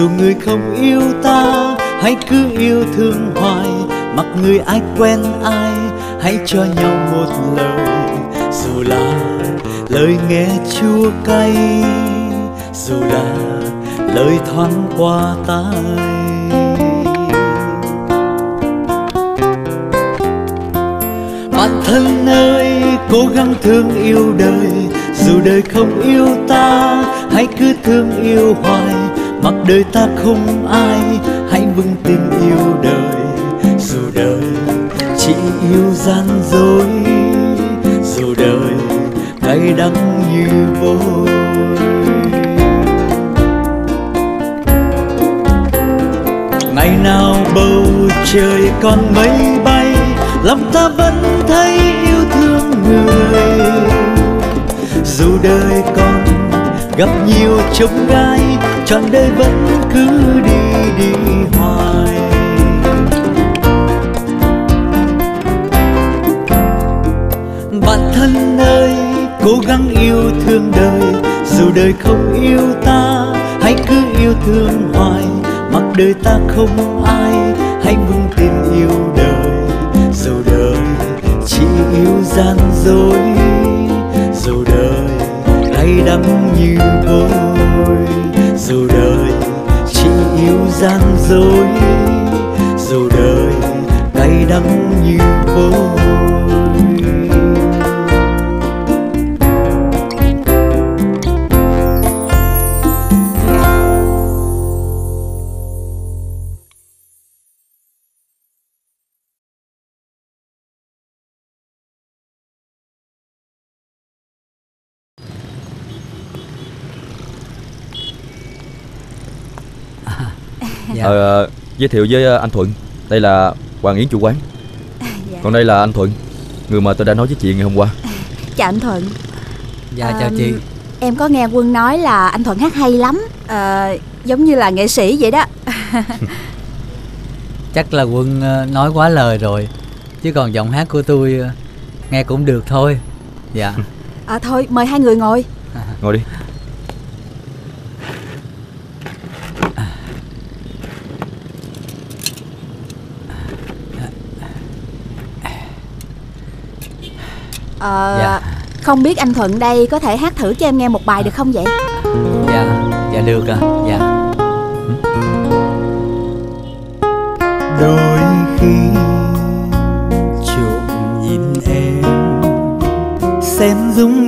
Dù người không yêu ta, Hãy cứ yêu thương hoài. Mặc người ai quen ai, Hãy cho nhau một lời. Dù là lời nghe chua cay, Dù là lời thoáng qua tai. Bạn thân ơi, cố gắng thương yêu đời. Dù đời không yêu ta, hãy cứ thương yêu hoài mặc đời ta không ai hãy vững tin yêu đời. Dù đời chỉ yêu gian dối, dù đời cay đắng như vôi. Ngày nào bầu trời còn mây bay, lòng ta vẫn thấy yêu thương người. Dù đời còn gặp nhiều chông gai trọn đời vẫn cứ đi đi hoài. Bạn thân ơi, cố gắng yêu thương đời. Dù đời không yêu ta, hãy cứ yêu thương hoài. Mặc đời ta không ai, hãy vững tin yêu đời. Dù đời chỉ yêu gian dối. Dù đời cay đắng như vôi dù đời chỉ yêu gian dối dù đời cay đắng như vôi Dạ. Ờ, giới thiệu với ờ, anh Thuận. Đây là Hoàng Yến chủ quán. Dạ. Còn đây là anh Thuận Người mà tôi đã nói với chị ngày hôm qua. Chào anh Thuận. Dạ chào chị. Em có nghe Quân nói là anh Thuận hát hay lắm. Ờ, Giống như là nghệ sĩ vậy đó. Chắc là Quân ờ, nói quá lời rồi. Chứ còn giọng hát của tôi ờ, nghe cũng được thôi. Dạ. À, Thôi mời hai người ngồi. Ngồi đi Ờ, Dạ. Không biết anh Thuận đây có thể hát thử cho em nghe một bài được không vậy Dạ Dạ được à Dạ đôi khi trộm nhìn em xem dung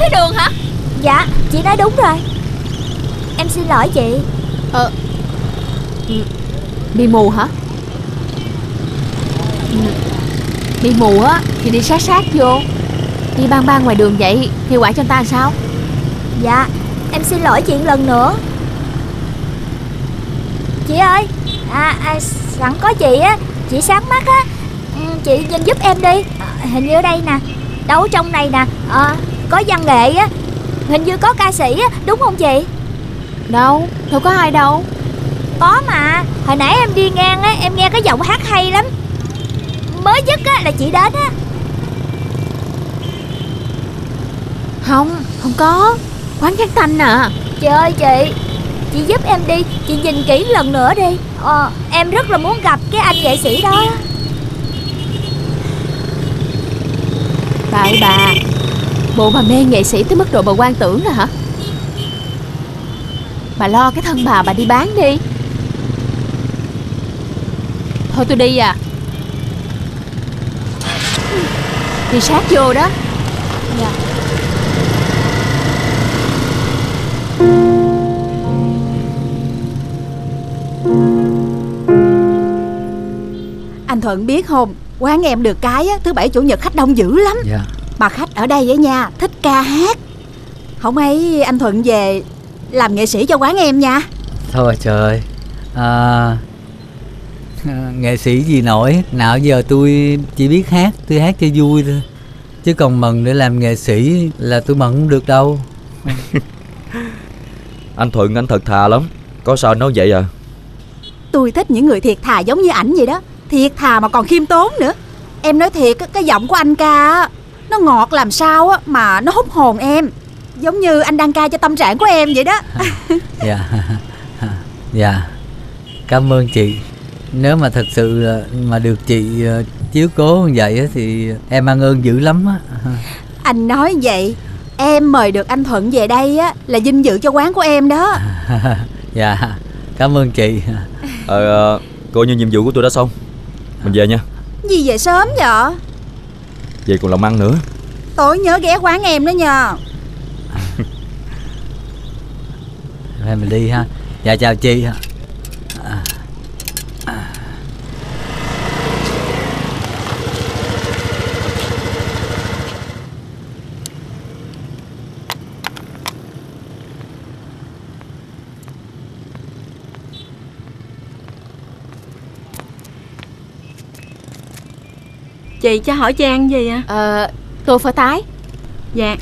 thấy đường hả? Dạ chị nói đúng rồi. Em xin lỗi chị. Ờ. Bị mù hả? Ừ. Bị mù á Thì đi sát sát vô. Đi băng băng ngoài đường vậy Thì quả cho anh ta làm sao? Dạ Em xin lỗi chị lần nữa. Chị ơi à, à, Sẵn có chị á Chị sáng mắt á. Ừ, Chị nhìn giúp em đi. À, Hình như ở đây nè Đâu trong này nè. À, Có văn nghệ á. Hình như có ca sĩ á Đúng không chị? Đâu Đâu có ai đâu. Có mà Hồi nãy em đi ngang á Em nghe cái giọng hát hay lắm. Mới nhất á là chị đến á. Không Không có. Quán kháng thanh à? Trời ơi chị Chị giúp em đi Chị nhìn kỹ lần nữa đi. Ờ, Em rất là muốn gặp cái anh nghệ sĩ đó. Tại bà Bộ bà mê nghệ sĩ tới mức độ bà quan tưởng rồi hả? Bà lo cái thân bà bà đi bán đi. Thôi tôi đi à. Đi sát vô đó. Dạ. Anh Thuận biết không? Quán em được cái á, thứ bảy chủ nhật khách đông dữ lắm. Dạ. Mà khách ở đây á nha Thích ca hát. Không ấy anh Thuận về Làm nghệ sĩ cho quán em nha. Thôi trời ơi à, nghệ sĩ gì nổi nào giờ tôi chỉ biết hát tôi hát cho vui thôi. Chứ còn mần để làm nghệ sĩ là tôi mần không được đâu. Anh Thuận anh thật thà lắm. Có sao anh nói vậy à? Tôi thích những người thiệt thà giống như ảnh vậy đó. Thiệt thà mà còn khiêm tốn nữa. Em nói thiệt á, cái giọng của anh ca á, Nó ngọt làm sao á Mà nó hút hồn em. Giống như anh đang ca cho tâm trạng của em vậy đó. Dạ. Dạ. Cảm ơn chị. Nếu mà thật sự mà được chị ờ, chiếu cố như vậy á, thì em mang ơn dữ lắm á. Anh nói vậy Em mời được anh Thuận về đây á Là vinh dự cho quán của em đó. Dạ. Cảm ơn chị. Ờ ờ, Coi như nhiệm vụ của tôi đã xong. Mình về nha. Gì vậy sớm vậy Về còn làm ăn nữa. Tối nhớ ghé quán em đó nha thôi mình đi ha. Dạ chào chị Chị cho hỏi Trang gì à Ờ Tôi phở tái. Dạ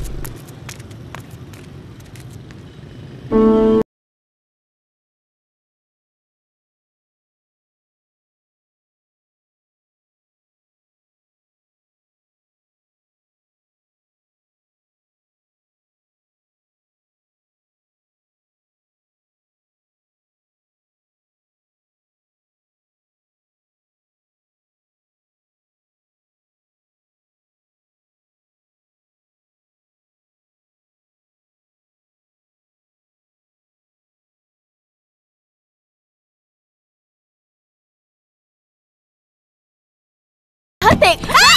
tiệt à!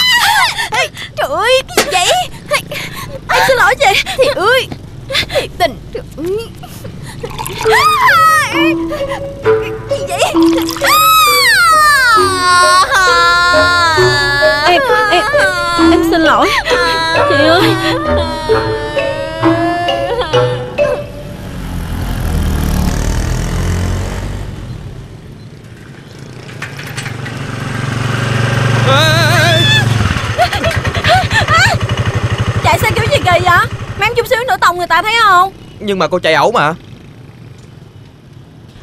Trời ơi cái gì vậy? Em xin lỗi chị. Thiệt ơi. Thiệt tình. Trời ơi À! Cái gì vậy? Em, em, em xin lỗi. Chị ơi. Nhưng mà cô chạy ẩu mà.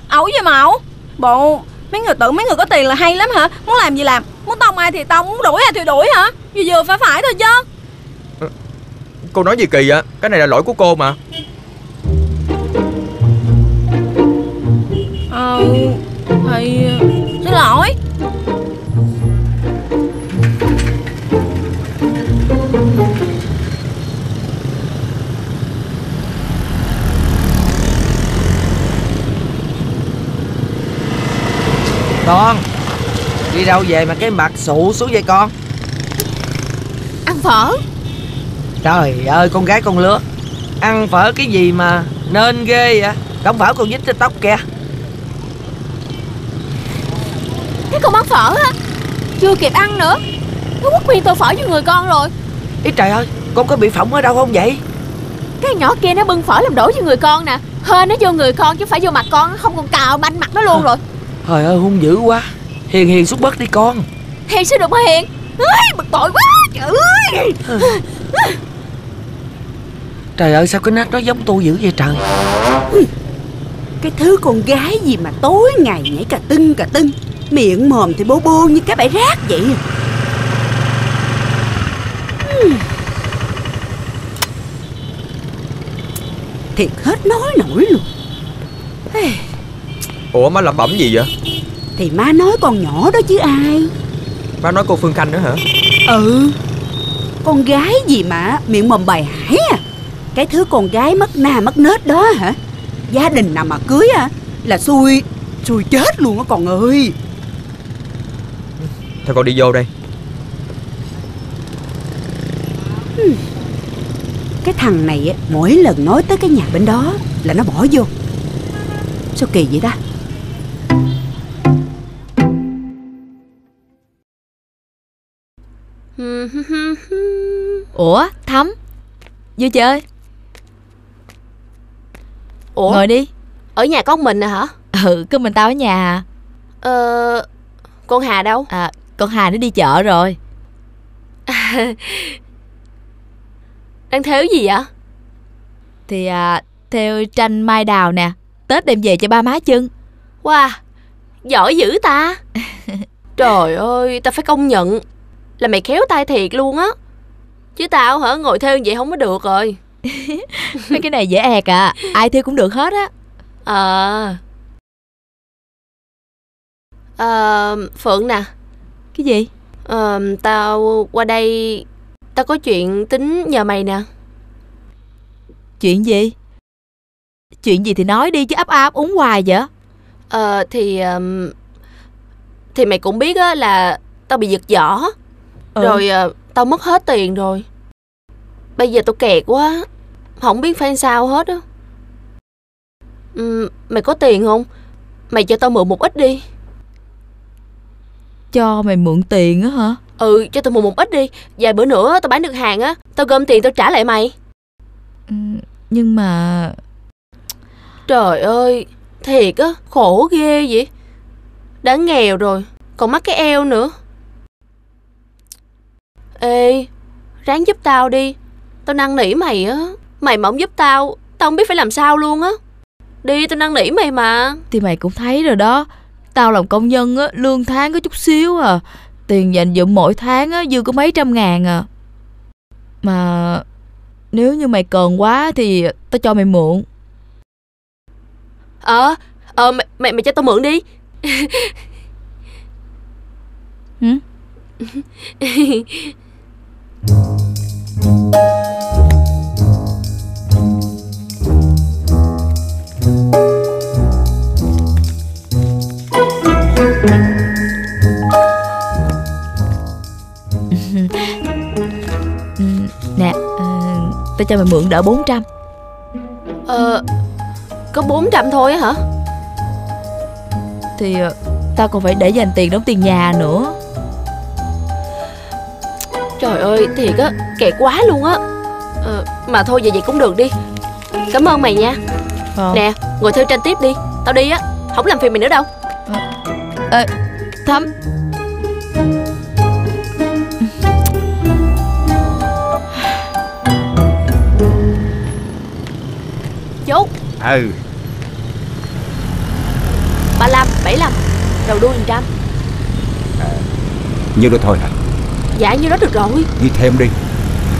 Ẩu gì mà ẩu? Bộ mấy người tự mấy người có tiền là hay lắm hả? Muốn làm gì làm? Muốn tông ai thì tông Muốn đuổi ai thì đuổi hả? Vừa vừa phải phải thôi chứ. Cô nói gì kỳ vậy? Cái này là lỗi của cô mà. Ờ Thì Xin lỗi Con. Đi đâu về mà cái mặt sụ xuống vậy con? Ăn phở. Trời ơi con gái con lứa. Ăn phở cái gì mà nên ghê vậy? Không phải con dính trên tóc kìa. Cái con bán phở á Chưa kịp ăn nữa. Nó quất nguyên tô phở cho người con rồi. Ý trời ơi Con có bị phỏng ở đâu không vậy? Cái nhỏ kia nó bưng phở làm đổ cho người con nè. Hên nó vô người con chứ phải vô mặt con Không còn cào banh mặt nó luôn rồi Trời ơi hung dữ quá. Hiền hiền xuống bớt đi con. Hiền sao được mà Hiền? Ôi, bực bội quá trời ơi. Trời ơi sao cái nết nó giống tôi dữ vậy trời? Cái thứ con gái gì mà tối ngày nhảy cà tưng cà tưng Miệng mồm thì bô bô như cái bãi rác vậy Hmm. Thiệt hết nói nổi luôn. Ê, Ủa má lẩm bẩm gì vậy? Thì má nói con nhỏ đó chứ ai. Má nói cô Phương Khanh nữa hả? Ừ. Con gái gì mà miệng mồm bài hải à? Cái thứ con gái mất na mất nết đó hả? Gia đình nào mà cưới à? Là xui Xui chết luôn á con ơi. Thôi con đi vô đây. Cái thằng này á, mỗi lần nói tới cái nhà bên đó Là nó bỏ vô. Sao kỳ vậy ta Ủa Thắm? Vô chơi? Ủa? Ngồi đi. Ở nhà có một mình à hả? Ừ có mình tao ở nhà à. Ờ Con Hà đâu? À Con Hà nó đi chợ rồi. Đang theo gì vậy? Thì à, theo tranh mai đào nè Tết đem về cho ba má chân Wow Giỏi dữ ta. Trời ơi Ta phải công nhận Là mày khéo tay thiệt luôn á. Chứ tao hả ngồi theo vậy không có được rồi. Mấy cái này dễ ẹc à Ai theo cũng được hết á. Ờ Ờ Phượng nè. Cái gì? Ờ Tao qua đây Tao có chuyện tính nhờ mày nè. Chuyện gì? Chuyện gì thì nói đi chứ ấp áp uống hoài vậy? Ờ thì ờm, Thì mày cũng biết á là Tao bị giật giỏ Ừ. Rồi ờ, tao mất hết tiền rồi. Bây giờ tao kẹt quá Không biết phải sao hết á. Ừm, Mày có tiền không? Mày cho tao mượn một ít đi. Cho mày mượn tiền á hả? Ừ cho tao mượn một ít đi. Vài bữa nữa tao bán được hàng á Tao gom tiền tao trả lại mày. Ừ, Nhưng mà Trời ơi Thiệt á khổ ghê vậy. Đã nghèo rồi Còn mắc cái eo nữa Ê Ráng giúp tao đi. Tao năn nỉ mày á. Mày mà không giúp tao Tao không biết phải làm sao luôn á. Đi tao năn nỉ mày mà. Thì mày cũng thấy rồi đó. Tao làm công nhân á Lương tháng có chút xíu à. Tiền dành dụm mỗi tháng á Dư có mấy trăm ngàn à. Mà Nếu như mày cần quá Thì tao cho mày mượn. Ờ Ờ mày, mày, mày cho tao mượn đi. Hử? Nè ờ, Tao cho mày mượn đỡ 400 Ờ Có 400 thôi á hả? Thì ờ, Tao còn phải để dành tiền đóng tiền nhà nữa Trời ơi thiệt á Kẹt quá luôn á. Ờ, Mà thôi vậy vậy cũng được đi. Cảm ơn mày nha. Ờ. Nè ngồi theo tranh tiếp đi. Tao đi á Không làm phiền mày nữa đâu. Ê, Thắm. Chú. Ừ. 35, 75 Đầu đuôi 100 Nhiêu đó thôi hả Dạ như đó được rồi. Ghi thêm đi.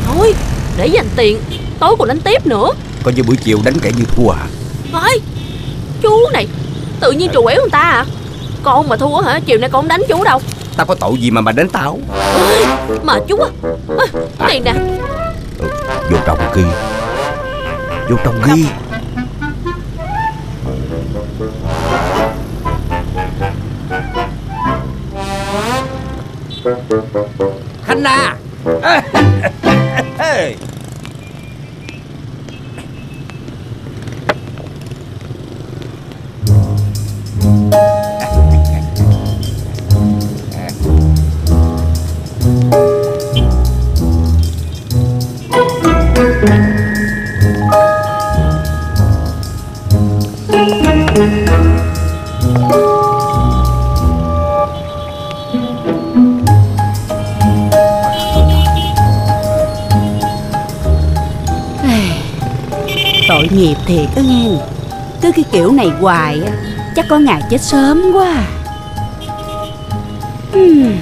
Thôi để dành tiền Tối còn đánh tiếp nữa. Coi như buổi chiều đánh kẻ như thua à? Thôi Chú này Tự nhiên trù quẻo người ta à? Con mà thua hả Chiều nay con không đánh chú đâu. Tao có tội gì mà mà đánh tao? Ôi, Mệt chú á à, Tiền nè. Vô trong ghi. Vô trong ghi. Khanh nè thiệt á nghe Cứ cái kiểu này hoài á Chắc có ngày chết sớm quá à. Hmm.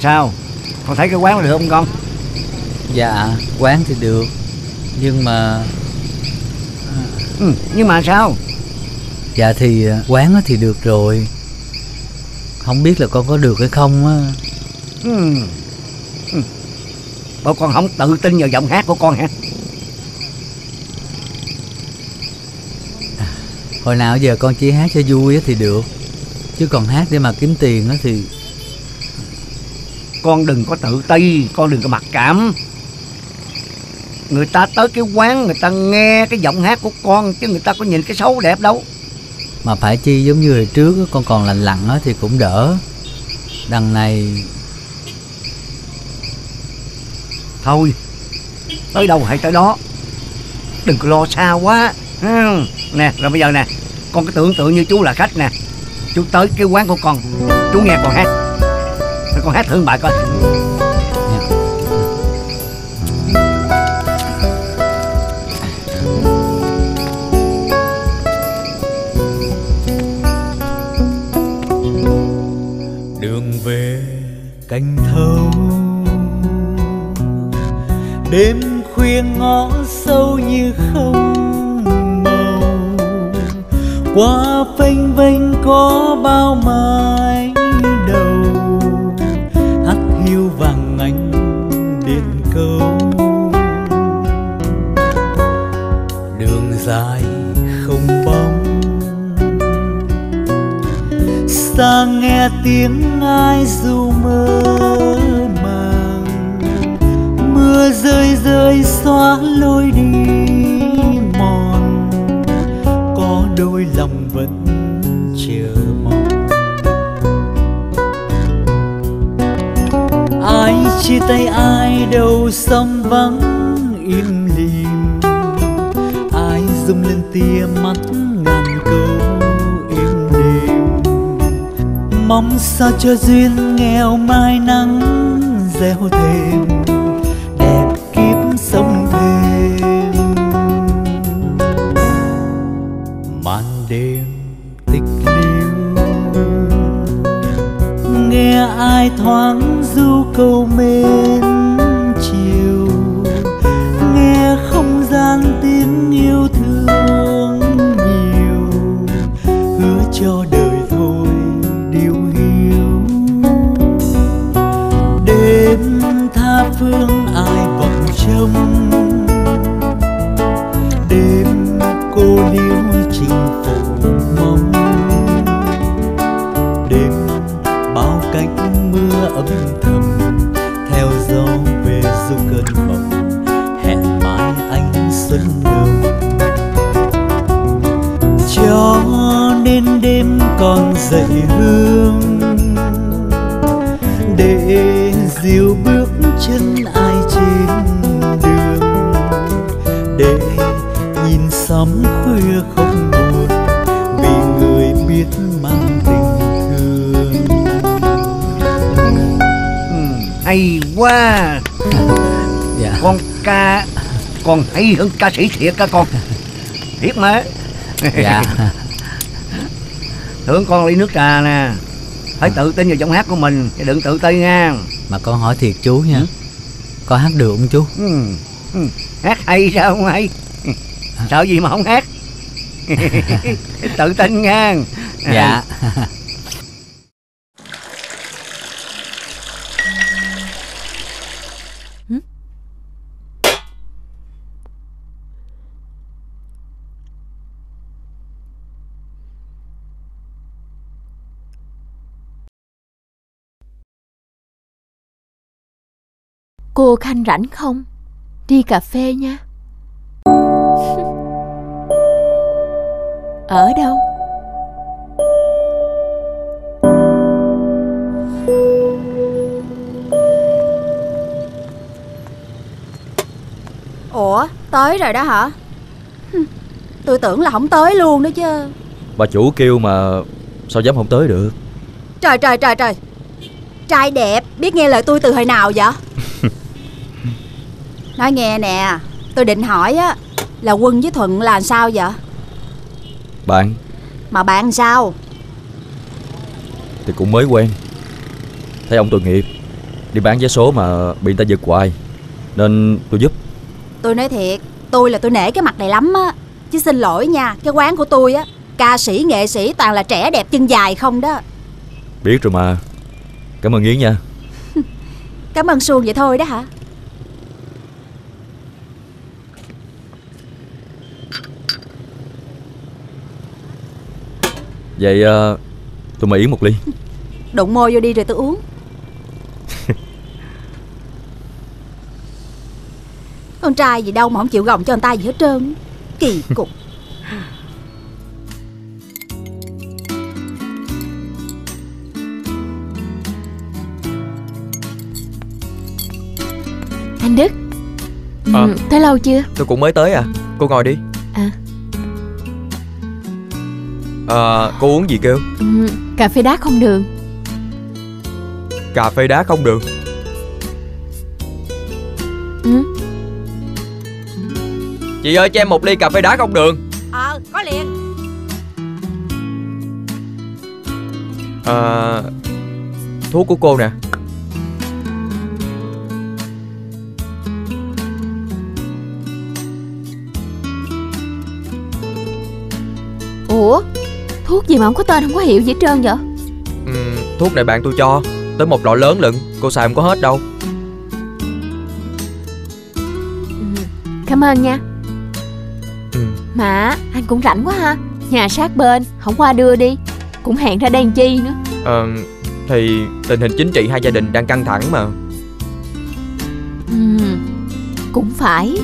Sao Con thấy cái quán được không con Dạ quán thì được Nhưng mà ừ, Nhưng mà sao Dạ thì ờ, quán á thì được rồi Không biết là con có được hay không á. Bộ con không tự tin vào giọng hát của con hả? Hồi nào giờ con chỉ hát cho vui thì được. Chứ còn hát để mà kiếm tiền thì Con đừng có tự ti Con đừng có mặc cảm. Người ta tới cái quán Người ta nghe cái giọng hát của con Chứ người ta có nhìn cái xấu đẹp đâu. Mà phải chi giống như hồi trước con còn lành lặn á thì cũng đỡ. Đằng này Thôi, Tới đâu hay tới đó. Đừng có lo xa quá. Ừ. Nè, rồi bây giờ nè, Con cứ tưởng tượng như chú là khách nè. Chú tới cái quán của con, Chú nghe con hát. Rồi con hát thử bài coi. Đêm khuya ngõ sâu như không màu. Qua phênh vênh có bao mái đầu. Hắt hiu vàng ánh điện câu đường dài không bóng. Xa nghe tiếng ai dù mơ mưa rơi rơi xóa lối đi mòn. Có đôi lòng vẫn chờ mong. Ai chia tay ai đầu sông vắng im lìm. Ai rung lên tia mắt ngàn câu im đềm. Mong sao cho duyên nghèo mai nắng gieo thêm. Ai Hay quá. Dạ. Con ca Con hay hơn ca sĩ thiệt cả con. Thiệt mà. Dạ. Thưởng con ly nước trà nè. Phải tự tin vào giọng hát của mình Chứ đừng tự ti nha. Mà con hỏi thiệt chú nha. Con hát được không chú? Ừ. Ừ. Hát hay sao không hay? Sợ gì mà không hát. Tự tin nha. Dạ Cô Khanh rảnh không? Đi cà phê nha. Ở đâu? Ủa tới rồi đó hả Tôi tưởng là không tới luôn đó chứ Bà chủ kêu mà Sao dám không tới được Trời trời trời trời Trai đẹp biết nghe lời tôi từ hồi nào vậy Nói nghe nè Tôi định hỏi á Là Quân với Thuận là sao vậy? Bạn. Mà bạn sao? Thì cũng mới quen. Thấy ông tội nghiệp Đi bán vé số mà bị người ta giật hoài. Nên tôi giúp. Tôi nói thiệt Tôi là tôi nể cái mặt này lắm á. Chứ xin lỗi nha Cái quán của tôi á Ca sĩ nghệ sĩ toàn là trẻ đẹp chân dài không đó. Biết rồi mà. Cảm ơn Yến nha. Cảm ơn Xuân vậy thôi đó hả Vậy ờ, tôi mời Yến một ly. Đụng môi vô đi rồi tôi uống. Con trai gì đâu mà không chịu gồng cho người ta gì hết trơn. Kỳ cục. Anh Đức Ờ. ừ, Tới lâu chưa? Tôi cũng mới tới à. Cô ngồi đi. À. Ờ, cô uống gì kêu? Ừ, Cà phê đá không đường. Cà phê đá không đường. Ừ. Chị ơi cho em một ly cà phê đá không đường. Ờ có liền. Ờ, Thuốc của cô nè gì mà không có tên không có hiệu gì hết trơn vậy? Ừm, Thuốc này bạn tôi cho. Tới một lọ lớn lận Cô xài không có hết đâu. Ừ. Cảm ơn nha. Ừ. Mà anh cũng rảnh quá ha. Nhà sát bên Không qua đưa đi. Cũng hẹn ra đây chi nữa. Ờ, Thì tình hình chính trị hai gia đình đang căng thẳng mà. Ừ. Cũng phải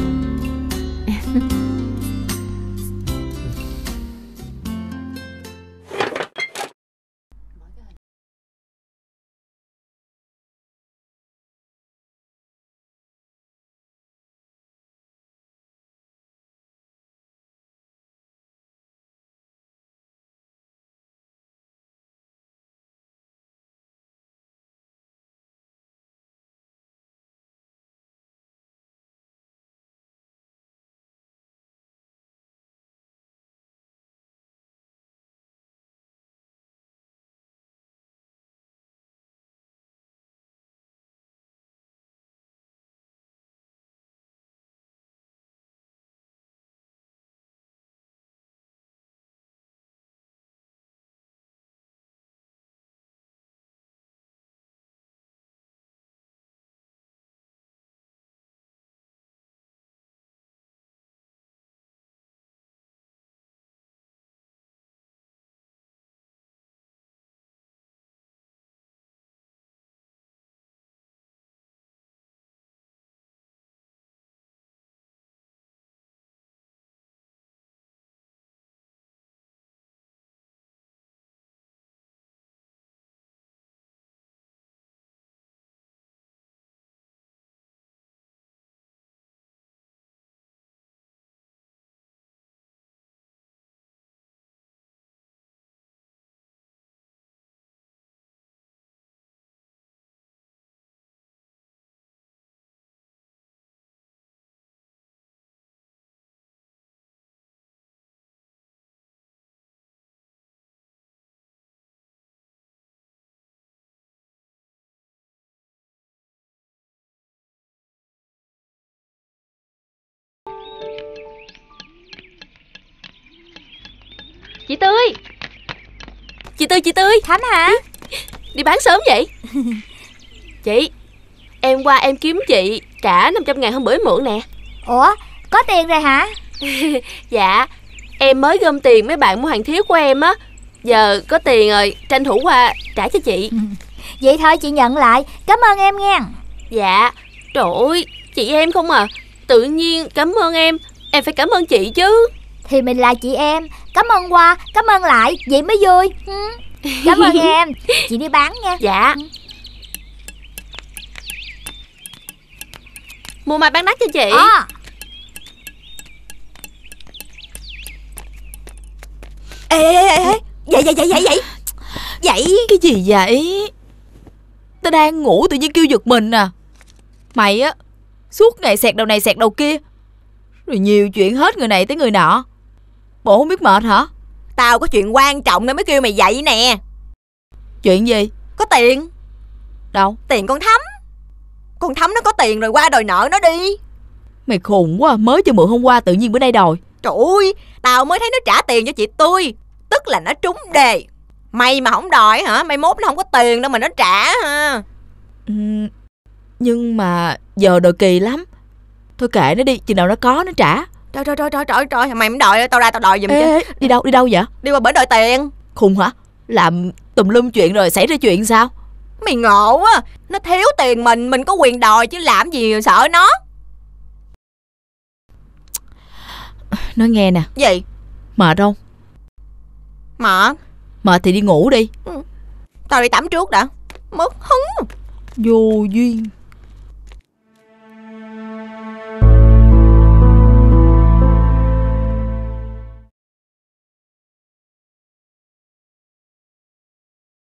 Chị Tươi. Chị Tươi chị Tươi. Khánh hả? Đi bán sớm vậy. Chị Em qua em kiếm chị Cả 500 ngàn hôm bữa mượn nè. Ủa có tiền rồi hả? Dạ Em mới gom tiền mấy bạn mua hàng thiếu của em á. Giờ có tiền rồi Tranh thủ qua trả cho chị. Vậy thôi chị nhận lại. Cảm ơn em nha. Dạ Trời ơi Chị em không à. Tự nhiên cảm ơn em. Em phải cảm ơn chị chứ thì mình là chị em. Cảm ơn qua cảm ơn lại. Vậy mới vui. Ừ. Cảm ơn em. Chị đi bán nha. Dạ. Ừ. Mua mai bán đắt cho chị. À. ê ê ê ê vậy vậy vậy vậy vậy. Vậy cái gì vậy? Ta đang ngủ tự nhiên kêu giật mình à. Mày á suốt ngày sẹt đầu này sẹt đầu kia. Rồi nhiều chuyện hết người này tới người nọ. Bộ không biết mệt hả? Tao có chuyện quan trọng nên mới kêu mày dậy nè. Chuyện gì? Có tiền. Đâu? Tiền con Thắm. Con Thắm nó có tiền rồi qua đòi nợ nó đi. Mày khùng quá Mới cho mượn hôm qua tự nhiên bữa nay đòi. Trời ơi Tao mới thấy nó trả tiền cho chị tôi Tức là nó trúng đề. Mày mà không đòi hả? Mày mốt nó không có tiền đâu mà nó trả ha. Ừ, Nhưng mà giờ đòi kỳ lắm. Thôi kệ nó đi Chừng nào nó có nó trả Trời trời trời trời trời trời Mày không đòi tao ra tao đòi giùm ê, chứ. Đi đâu đi đâu vậy? Đi qua bển đòi tiền. Khùng hả? Làm tùm lum chuyện rồi xảy ra chuyện sao? Mày ngộ quá Nó thiếu tiền mình Mình có quyền đòi chứ làm gì sợ nó. Nói nghe nè. Gì? Mệt không? Mệt. Mệt thì đi ngủ đi. Tao đi tắm trước đã. Mất hứng. Vô duyên